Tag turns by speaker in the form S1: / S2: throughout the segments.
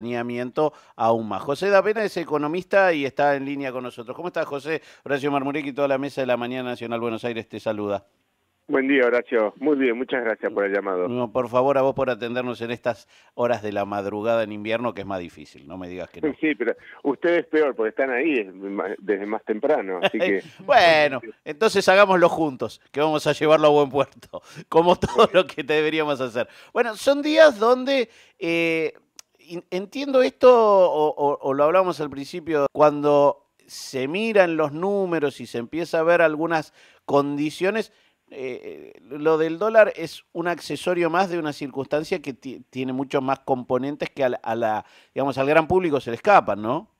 S1: alineamiento aún más. José Dapena es economista y está en línea con nosotros. ¿Cómo estás, José? Horacio Marmurek y toda la mesa de la Mañana Nacional Buenos Aires te saluda.
S2: Buen día, Horacio. Muy bien, muchas gracias por el llamado.
S1: No, por favor, a vos por atendernos en estas horas de la madrugada en invierno, que es más difícil, no me digas que no.
S2: Sí, pero ustedes peor, porque están ahí desde más temprano, así que...
S1: bueno, entonces hagámoslo juntos, que vamos a llevarlo a buen puerto, como todo lo que deberíamos hacer. Bueno, son días donde... Eh, entiendo esto, o, lo hablamos al principio, cuando se miran los números y se empieza a ver algunas condiciones, eh, lo del dólar es un accesorio más de una circunstancia que tiene muchos más componentes que a la, digamos, al gran público se le escapan, ¿no?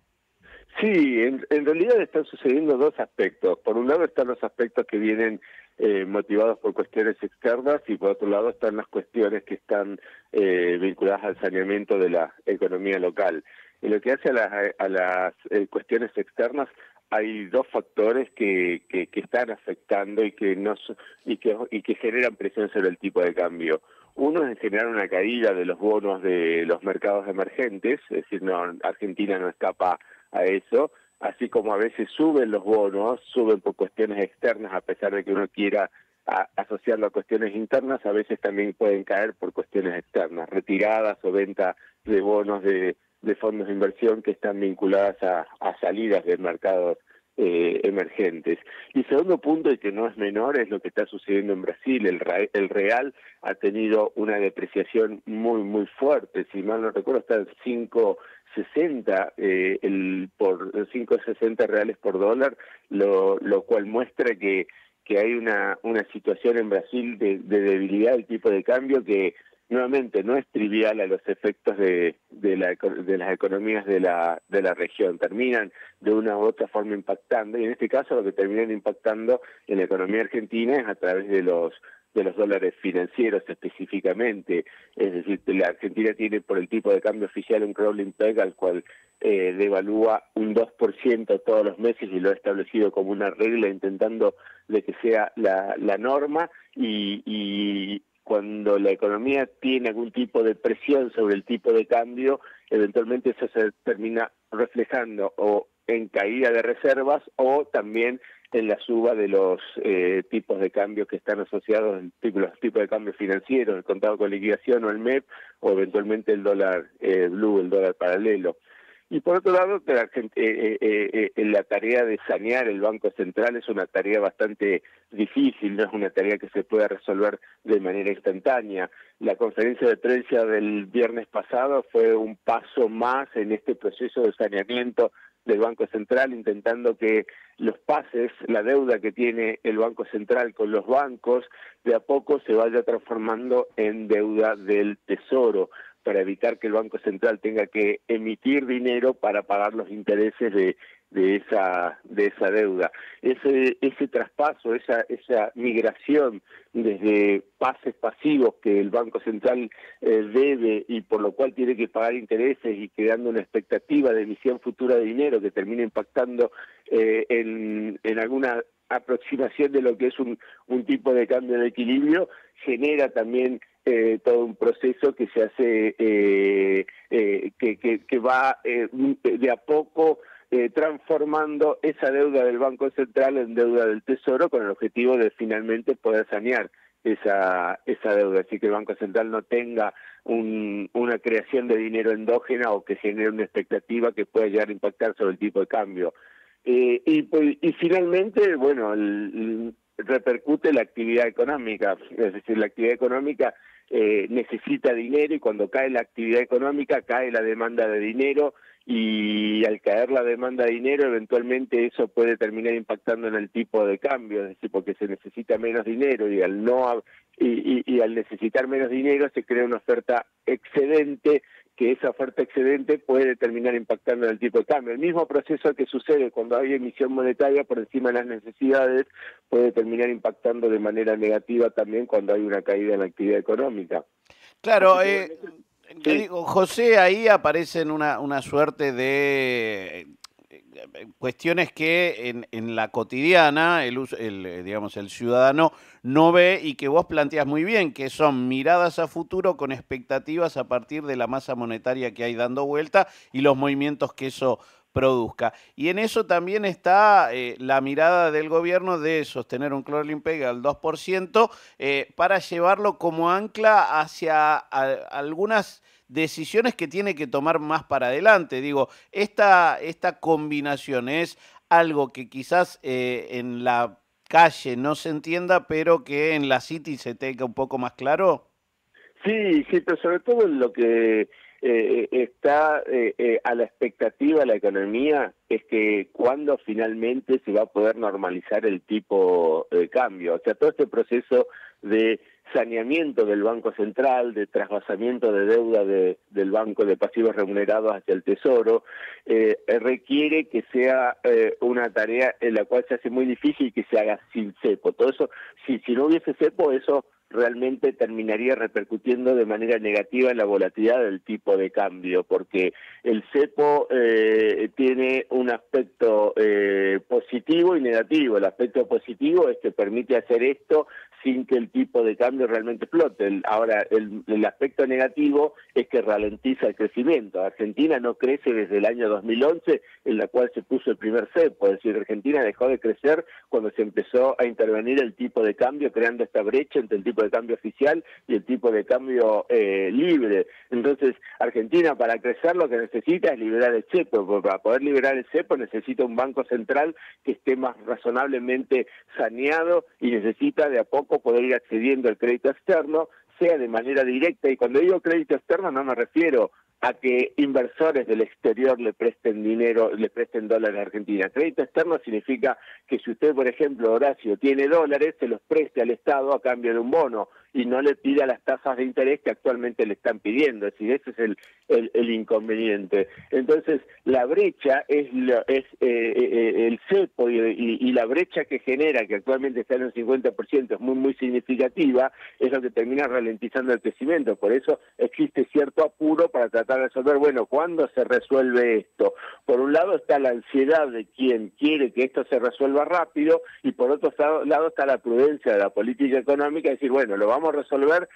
S2: Sí, en, realidad están sucediendo dos aspectos. Por un lado están los aspectos que vienen eh, motivados por cuestiones externas y por otro lado están las cuestiones que están eh, vinculadas al saneamiento de la economía local. En lo que hace a las, a las eh, cuestiones externas, hay dos factores que, están afectando y que, no, y, que, y que generan presión sobre el tipo de cambio. Uno es generar una caída de los bonos de los mercados emergentes, es decir, no, Argentina no escapa a eso, así como a veces suben los bonos, suben por cuestiones externas, a pesar de que uno quiera asociarlo a cuestiones internas, a veces también pueden caer por cuestiones externas, retiradas o venta de bonos de, fondos de inversión que están vinculadas a, salidas de mercados eh, emergentes. Y segundo punto, y que no es menor, es lo que está sucediendo en Brasil. El, el real ha tenido una depreciación muy, muy fuerte. Si mal no recuerdo, está en 5 60 eh, el por 5.60 reales por dólar, lo, lo cual muestra que que hay una una situación en Brasil de, debilidad del tipo de cambio que nuevamente no es trivial a los efectos de, de, la, de las economías de la, de la región. Terminan de una u otra forma impactando, y en este caso lo que terminan impactando en la economía argentina es a través de los de los dólares financieros específicamente, es decir, la Argentina tiene por el tipo de cambio oficial un crawling peg al cual eh, devalúa un 2% todos los meses y lo ha establecido como una regla intentando de que sea la, la norma. Y, y cuando la economía tiene algún tipo de presión sobre el tipo de cambio, eventualmente eso se termina reflejando o en caída de reservas o también en la suba de los eh, tipos de cambio que están asociados, los tipos de cambio financieros, el contado con liquidación o el MEP, o eventualmente el dólar eh, blue, el dólar paralelo. Y por otro lado, la, eh, la tarea de sanear el Banco Central es una tarea bastante difícil, no es una tarea que se pueda resolver de manera instantánea. La conferencia de prensa del viernes pasado fue un paso más en este proceso de saneamiento del Banco Central, intentando que los pases, la deuda que tiene el Banco Central con los bancos, de a poco se vaya transformando en deuda del Tesoro para evitar que el Banco Central tenga que emitir dinero para pagar los intereses de, de esa de esa deuda. Ese ese traspaso esa esa migración desde pases pasivos que el banco central eh, debe y por lo cual tiene que pagar intereses y creando una expectativa de emisión futura de dinero que termina impactando eh, en en alguna aproximación de lo que es un, un tipo de cambio de equilibrio genera también eh, todo un proceso que se hace eh, eh, que, que, que va eh, de a poco eh, transformando esa deuda del Banco Central en deuda del Tesoro con el objetivo de finalmente poder sanear esa, esa deuda, así que el Banco Central no tenga un, una creación de dinero endógena o que genere una expectativa que pueda llegar a impactar sobre el tipo de cambio. Eh, y, y finalmente, bueno, el, repercute la actividad económica, es decir, la actividad económica eh, necesita dinero y cuando cae la actividad económica cae la demanda de dinero y al caer la demanda de dinero eventualmente eso puede terminar impactando en el tipo de cambio, es decir, porque se necesita menos dinero y al no y, y al necesitar menos dinero se crea una oferta excedente que esa oferta excedente puede terminar impactando en el tipo de cambio. El mismo proceso que sucede cuando hay emisión monetaria por encima de las necesidades puede terminar impactando de manera negativa también cuando hay una caída en la actividad económica.
S1: Claro, eh, digo, José, ahí aparece en una, una suerte de cuestiones que en, la cotidiana el, el, digamos, el ciudadano no ve y que vos planteas muy bien, que son miradas a futuro con expectativas a partir de la masa monetaria que hay dando vuelta y los movimientos que eso produzca. Y en eso también está eh, la mirada del gobierno de sostener un clorlin pega al 2% eh, para llevarlo como ancla hacia algunas decisiones que tiene que tomar más para adelante. Digo, esta, esta combinación es algo que quizás eh, en la calle no se entienda, pero que en la City se tenga un poco más claro.
S2: Sí, sí, pero sobre todo en lo que eh, está eh, eh, a la expectativa de la economía es que cuando finalmente se va a poder normalizar el tipo de cambio. O sea, todo este proceso de saneamiento del Banco Central, de trasvasamiento de deuda del Banco de Pasivos Remunerados hacia el Tesoro, requiere que sea una tarea en la cual se hace muy difícil que se haga sin cepo. Todo eso, si, si no hubiese cepo, eso realmente terminaría repercutiendo de manera negativa en la volatilidad del tipo de cambio, porque el cepo eh, tiene un aspecto eh, positivo y negativo. El aspecto positivo es que permite hacer esto sin que el tipo de cambio realmente flote. ahora, el, el, aspecto negativo es que ralentiza el crecimiento. Argentina no crece desde el año 2011, en la cual se puso el primer cepo, es decir, Argentina dejó de crecer cuando se empezó a intervenir el tipo de cambio, creando esta brecha entre el tipo de cambio oficial y el tipo de cambio eh, libre. Entonces, Argentina para crecer lo que necesita es liberar el cepo, para poder liberar el cepo necesita un banco central que esté más razonablemente saneado y necesita de a poco poder ir accediendo al crédito externo, sea de manera directa, y cuando digo crédito externo no me refiero a que inversores del exterior le presten dinero, le presten dólares a Argentina. Crédito externo significa que si usted, por ejemplo, Horacio, tiene dólares, se los preste al Estado a cambio de un bono y no le pida las tasas de interés que actualmente le están pidiendo. Es decir, ese es el, el, inconveniente. Entonces, la brecha es, es eh, eh, eh, el la brecha que genera, que actualmente está en un 50%, es muy, muy significativa, es lo que termina ralentizando el crecimiento. Por eso existe cierto apuro para tratar de resolver, bueno, ¿cuándo se resuelve esto? Por un lado está la ansiedad de quien quiere que esto se resuelva rápido y por otro lado está la prudencia de la política económica, decir, bueno, lo vamos a resolver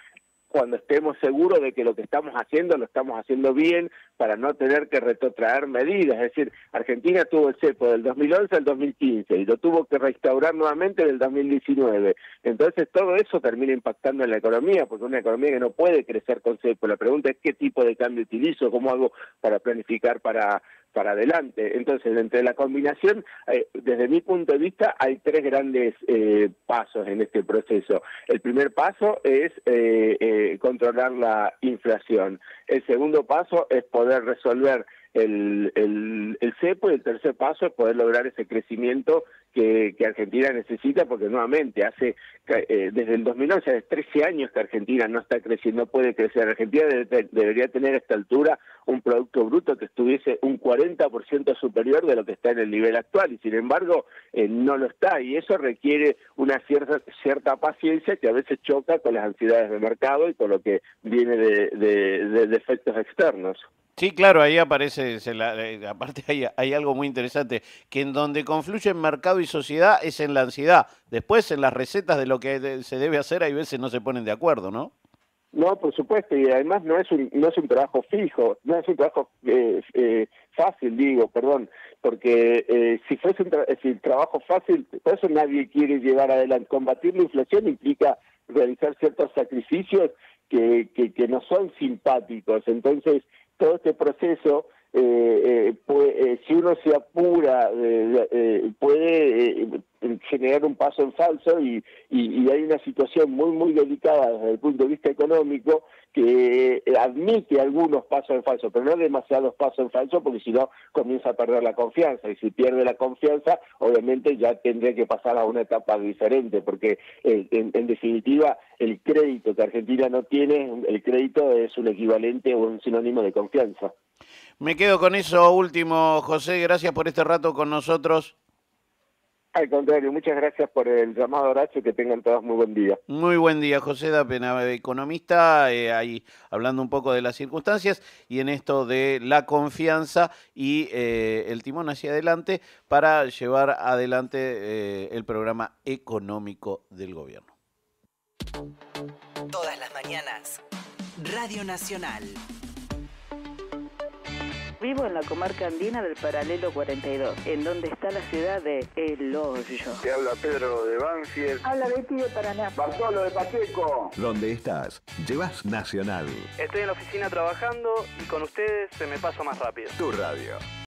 S2: cuando estemos seguros de que lo que estamos haciendo lo estamos haciendo bien para no tener que retrotraer medidas. Es decir, Argentina tuvo el cepo del 2011 al 2015 y lo tuvo que restaurar nuevamente en el 2019. Entonces todo eso termina impactando en la economía, porque una economía que no puede crecer con cepo. La pregunta es qué tipo de cambio utilizo, cómo hago para planificar para para adelante. Entonces, entre la combinación, eh, desde mi punto de vista, hay tres grandes eh, pasos en este proceso. El primer paso es eh, controlar la inflación. El segundo paso es poder resolver el, cepo y el tercer paso es poder lograr ese crecimiento que, que Argentina necesita porque nuevamente hace eh, desde el 2011, hace 13 años que Argentina no está creciendo, no puede crecer. Argentina debería tener a esta altura un Producto Bruto que estuviese un 40% superior de lo que está en el nivel actual y sin embargo eh, no lo está y eso requiere una cierta, cierta paciencia que a veces choca con las ansiedades del mercado y con lo que viene de, de, de externos.
S1: Sí, claro, ahí aparece, eh, aparte hay, hay, algo muy interesante, que en donde confluyen mercado y sociedad es en la ansiedad. Después en las recetas de lo que se debe hacer hay veces no se ponen de acuerdo, ¿no?
S2: No, por supuesto, y además no es un, no es un trabajo fijo, no es un trabajo eh, eh, fácil, digo, perdón, porque si fuese un trabajo fácil, por eso nadie quiere llevar adelante. Combatir la inflación implica realizar ciertos sacrificios que, que, que no son simpáticos, entonces todo este proceso, eh, eh, eh, si uno se apura, puede generar un paso en falso y, y, hay una situación muy, muy delicada desde el punto de vista económico que admite algunos pasos en falso, pero no demasiados pasos en falso porque si no comienza a perder la confianza y si pierde la confianza obviamente ya tendría que pasar a una etapa diferente porque en, en, definitiva el crédito que Argentina no tiene, el crédito es un equivalente o un sinónimo de confianza.
S1: Me quedo con eso último, José, gracias por este rato con nosotros.
S2: Al contrario, muchas gracias por el llamado, Horacio, que tengan todos muy buen día.
S1: Muy buen día, José Dapena, economista, eh, ahí hablando un poco de las circunstancias y en esto de la confianza y eh, el timón hacia adelante para llevar adelante eh, el programa económico del gobierno.
S3: Todas las mañanas, Radio Nacional.
S4: Vivo en la comarca andina del paralelo 42, en donde está la ciudad de El Hoyo.
S5: Te habla Pedro de Banfield.
S4: Habla Betty de Paraná.
S5: Bartolo de Pacheco.
S6: ¿Dónde estás? Llevas Nacional.
S7: Estoy en la oficina trabajando y con ustedes se me pasa más rápido.
S6: Tu radio.